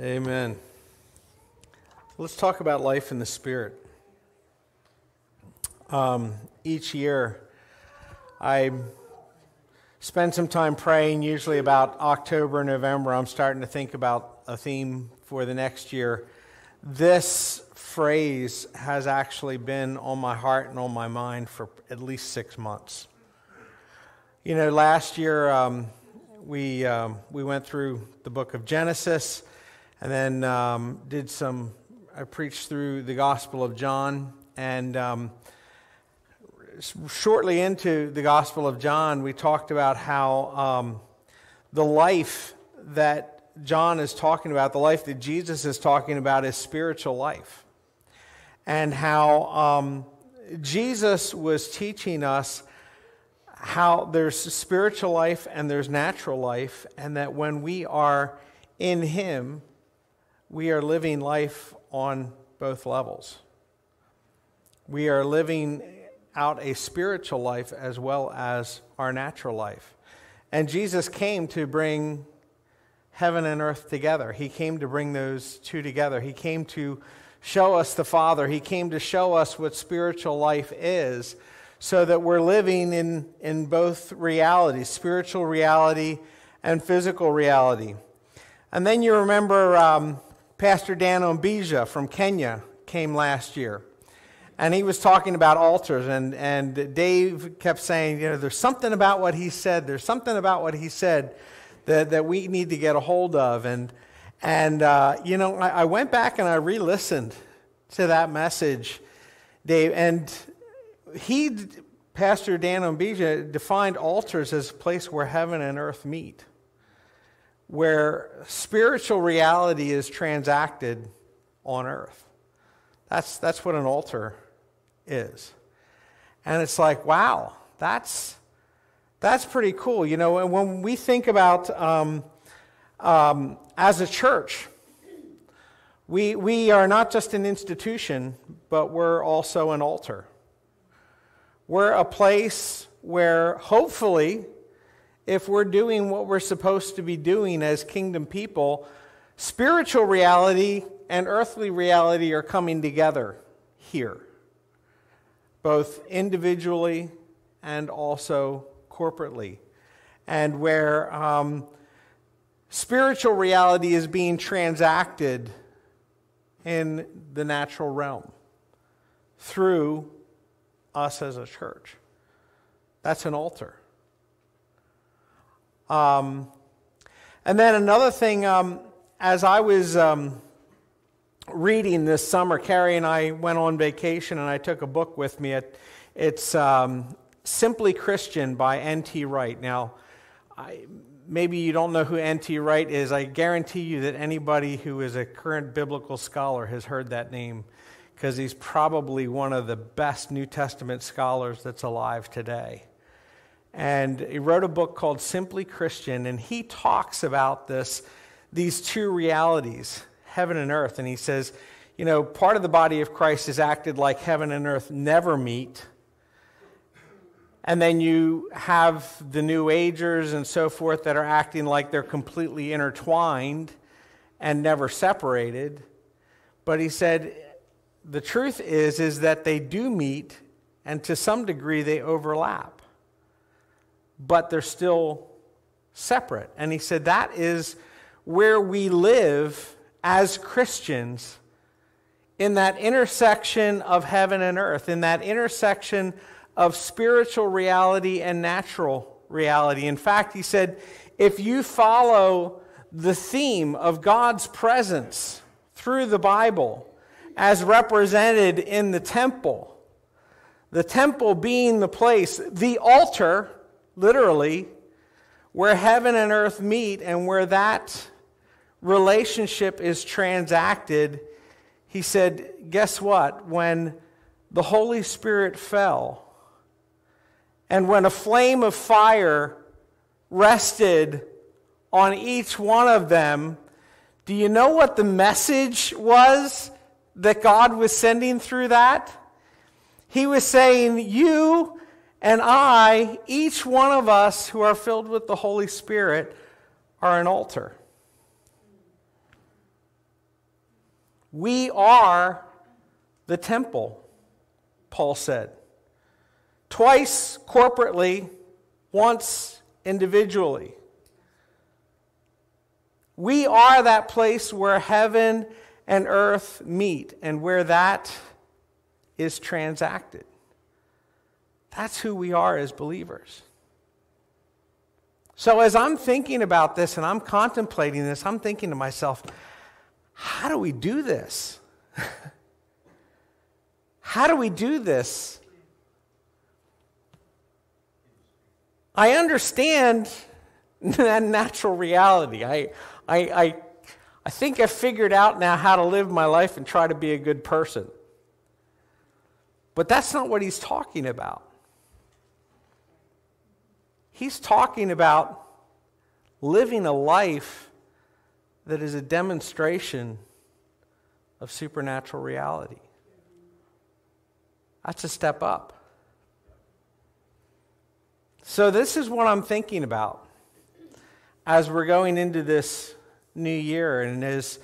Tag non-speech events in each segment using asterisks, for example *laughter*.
Amen. Let's talk about life in the Spirit. Um, each year, I spend some time praying, usually about October, November. I'm starting to think about a theme for the next year. This phrase has actually been on my heart and on my mind for at least six months. You know, last year um, we, um, we went through the book of Genesis and then um, did some, I preached through the Gospel of John. And um, shortly into the Gospel of John, we talked about how um, the life that John is talking about, the life that Jesus is talking about, is spiritual life. And how um, Jesus was teaching us how there's spiritual life and there's natural life, and that when we are in Him, we are living life on both levels. We are living out a spiritual life as well as our natural life. And Jesus came to bring heaven and earth together. He came to bring those two together. He came to show us the Father. He came to show us what spiritual life is so that we're living in, in both realities spiritual reality and physical reality. And then you remember um, Pastor Dan Ombija from Kenya came last year. And he was talking about altars, and, and Dave kept saying, you know, there's something about what he said, there's something about what he said that, that we need to get a hold of. And, and uh, you know, I, I went back and I re listened to that message, Dave, and he, Pastor Dan Ombija, defined altars as a place where heaven and earth meet where spiritual reality is transacted on earth. That's, that's what an altar is. And it's like, wow, that's, that's pretty cool. You know, and when we think about um, um, as a church, we, we are not just an institution, but we're also an altar. We're a place where hopefully if we're doing what we're supposed to be doing as kingdom people, spiritual reality and earthly reality are coming together here, both individually and also corporately. And where um, spiritual reality is being transacted in the natural realm through us as a church. That's an altar. Um, and then another thing, um, as I was um, reading this summer, Carrie and I went on vacation and I took a book with me. it's um, Simply Christian by N.T. Wright. Now, I, maybe you don't know who N.T. Wright is. I guarantee you that anybody who is a current biblical scholar has heard that name because he's probably one of the best New Testament scholars that's alive today. And he wrote a book called Simply Christian, and he talks about this, these two realities, heaven and earth. And he says, you know, part of the body of Christ is acted like heaven and earth never meet. And then you have the New Agers and so forth that are acting like they're completely intertwined and never separated. But he said, the truth is, is that they do meet, and to some degree they overlap but they're still separate. And he said that is where we live as Christians in that intersection of heaven and earth, in that intersection of spiritual reality and natural reality. In fact, he said, if you follow the theme of God's presence through the Bible as represented in the temple, the temple being the place, the altar literally, where heaven and earth meet and where that relationship is transacted, he said, Guess what? When the Holy Spirit fell, and when a flame of fire rested on each one of them, do you know what the message was that God was sending through that? He was saying, You and I, each one of us who are filled with the Holy Spirit, are an altar. We are the temple, Paul said. Twice corporately, once individually. We are that place where heaven and earth meet and where that is transacted. That's who we are as believers. So, as I'm thinking about this and I'm contemplating this, I'm thinking to myself, how do we do this? *laughs* how do we do this? I understand *laughs* that natural reality. I, I, I, I think I've figured out now how to live my life and try to be a good person. But that's not what he's talking about. He's talking about living a life that is a demonstration of supernatural reality. That's a step up. So, this is what I'm thinking about as we're going into this new year, and as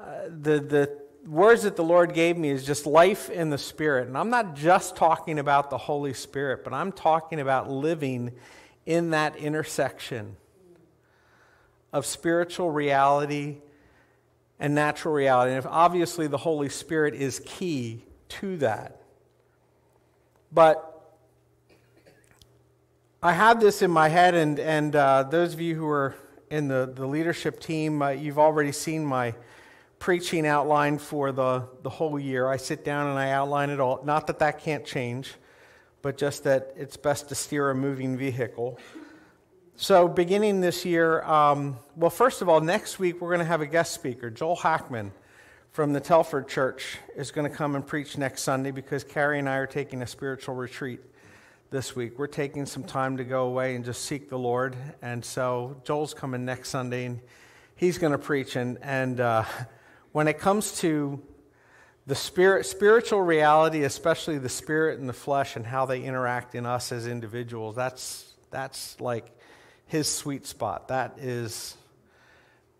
uh, the, the words that the Lord gave me is just life in the Spirit. And I'm not just talking about the Holy Spirit, but I'm talking about living in that intersection of spiritual reality and natural reality. And if obviously the Holy Spirit is key to that. But I have this in my head, and, and uh, those of you who are in the, the leadership team, uh, you've already seen my preaching outline for the, the whole year. I sit down and I outline it all. Not that that can't change, but just that it's best to steer a moving vehicle. So, beginning this year, um, well, first of all, next week we're going to have a guest speaker. Joel Hackman from the Telford Church is going to come and preach next Sunday because Carrie and I are taking a spiritual retreat this week. We're taking some time to go away and just seek the Lord. And so, Joel's coming next Sunday and he's going to preach. And, and uh, when it comes to the spirit, spiritual reality, especially the spirit and the flesh and how they interact in us as individuals, that's, that's like his sweet spot. That is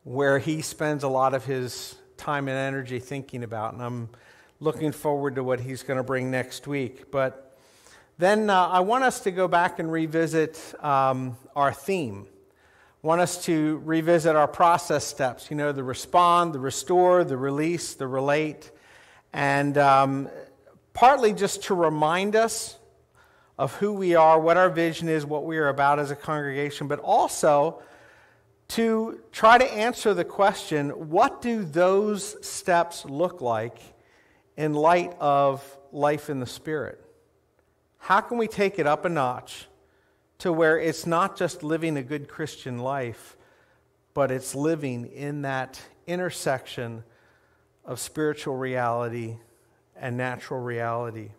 where he spends a lot of his time and energy thinking about. And I'm looking forward to what he's going to bring next week. But then uh, I want us to go back and revisit um, our theme want us to revisit our process steps you know the respond the restore the release the relate. And um, partly just to remind us of who we are what our vision is what we are about as a congregation but also to try to answer the question what do those steps look like in light of life in the spirit? How can we take it up a notch to where it's not just living a good Christian life, but it's living in that intersection of spiritual reality and natural reality.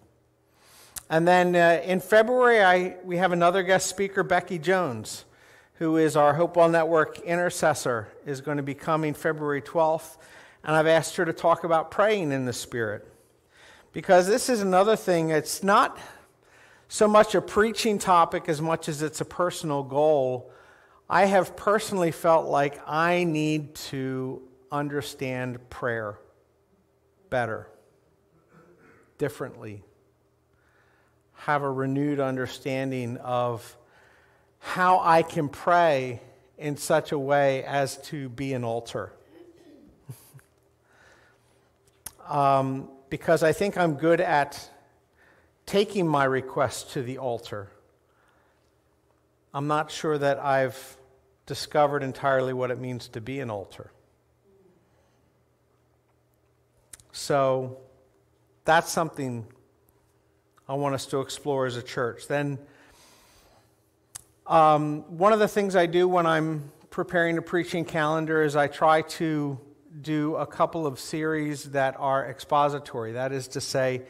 And then uh, in February, I, we have another guest speaker, Becky Jones, who is our Hopewell Network intercessor, is going to be coming February 12th. And I've asked her to talk about praying in the Spirit. Because this is another thing, it's not so much a preaching topic as much as it's a personal goal, I have personally felt like I need to understand prayer better, differently, have a renewed understanding of how I can pray in such a way as to be an altar. *laughs* um, because I think I'm good at taking my request to the altar. I'm not sure that I've discovered entirely what it means to be an altar. So that's something I want us to explore as a church. Then, um, one of the things I do when I'm preparing a preaching calendar is I try to do a couple of series that are expository. That is to say,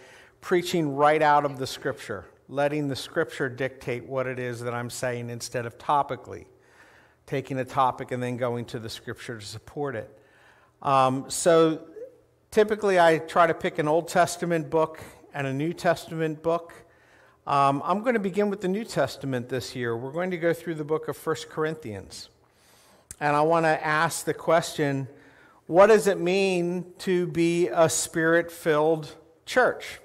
preaching right out of the scripture, letting the scripture dictate what it is that I'm saying instead of topically, taking a topic and then going to the scripture to support it. Um, so typically, I try to pick an Old Testament book and a New Testament book. Um, I'm going to begin with the New Testament this year. We're going to go through the book of 1 Corinthians. And I want to ask the question What does it mean to be a spirit filled church?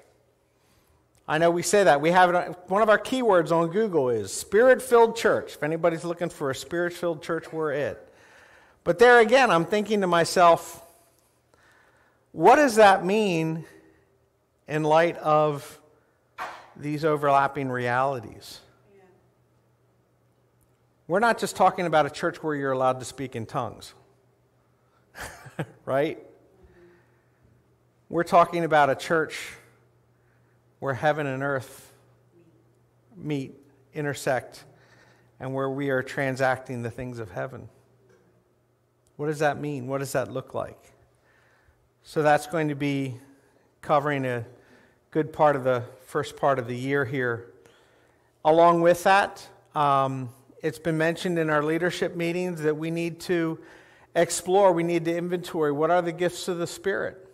I know we say that. We have it, one of our keywords on Google is spirit filled church. If anybody's looking for a spirit filled church, we're it. But there again, I'm thinking to myself, what does that mean in light of these overlapping realities? We're not just talking about a church where you're allowed to speak in tongues, *laughs* right? We're talking about a church where heaven and earth meet, intersect, and where we are transacting the things of heaven. What does that mean? What does that look like? So that's going to be covering a good part of the first part of the year here. Along with that, um, it's been mentioned in our leadership meetings that we need to explore, we need to inventory what are the gifts of the Spirit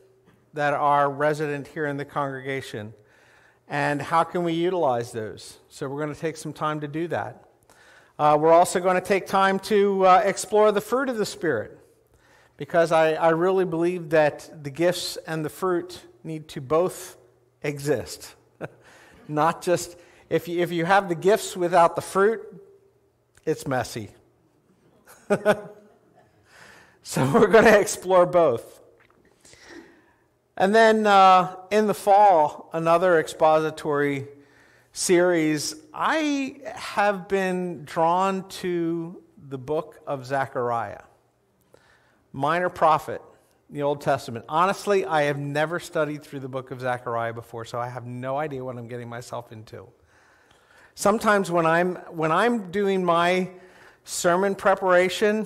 that are resident here in the congregation and how can we utilize those? So, we're going to take some time to do that. Uh, we're also going to take time to uh, explore the fruit of the Spirit because I, I really believe that the gifts and the fruit need to both exist. *laughs* Not just, if you, if you have the gifts without the fruit, it's messy. *laughs* so, we're going to explore both. And then uh, in the fall, another expository series. I have been drawn to the book of Zechariah, minor prophet, in the Old Testament. Honestly, I have never studied through the book of Zechariah before, so I have no idea what I'm getting myself into. Sometimes when I'm, when I'm doing my sermon preparation,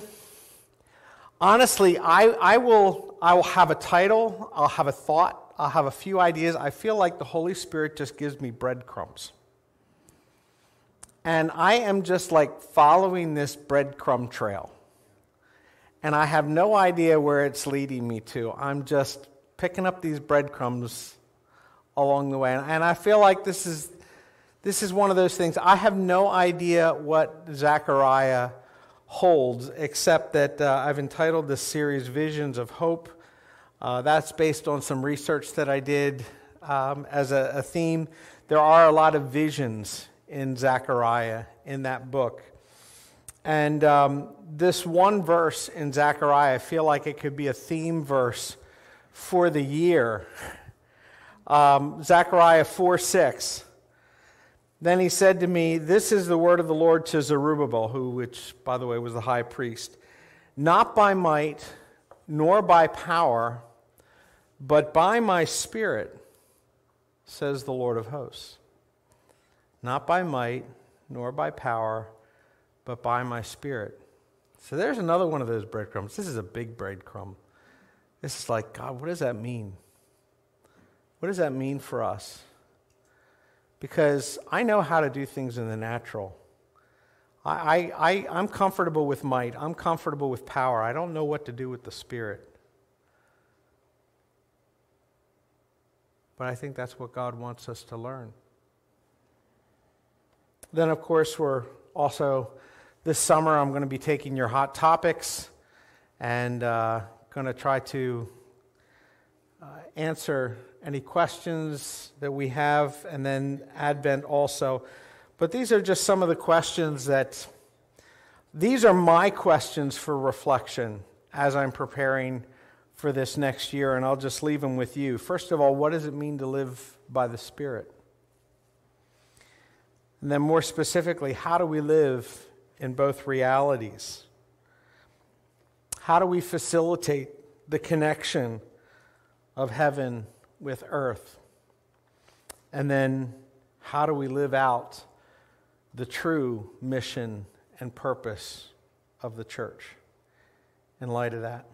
honestly, I, I, will, I will have a title, I'll have a thought, I'll have a few ideas. I feel like the Holy Spirit just gives me breadcrumbs. And I am just like following this breadcrumb trail. And I have no idea where it's leading me to. I'm just picking up these breadcrumbs along the way. And I feel like this is, this is one of those things. I have no idea what Zechariah holds, except that uh, I've entitled this series Visions of Hope. Uh, that's based on some research that I did um, as a, a, theme. There are a lot of visions in Zechariah in that book. And um, this one verse in Zechariah, I feel like it could be a theme verse for the year. Um, Zechariah 4 6. Then he said to me, This is the word of the Lord to Zerubbabel, who, which, by the way, was the high priest. Not by might, nor by power, but by my spirit, says the Lord of hosts. Not by might, nor by power, but by my spirit. So there's another one of those breadcrumbs. This is a big breadcrumb. This is like, God, what does that mean? What does that mean for us? Because I know how to do things in the natural. I, I, I, am comfortable with might, I'm comfortable with power. I don't know what to do with the Spirit. But I think that's what God wants us to learn. Then, of course, we're also, this summer, I'm going to be taking your hot topics and uh, going to try to uh, answer any questions that we have, and then Advent also. But these are just some of the questions that, these are my questions for reflection as I'm preparing for this next year, and I'll just leave them with you. First of all, what does it mean to live by the Spirit? And then, more specifically, how do we live in both realities? How do we facilitate the connection of heaven with earth? And then, how do we live out the true mission and purpose of the church in light of that?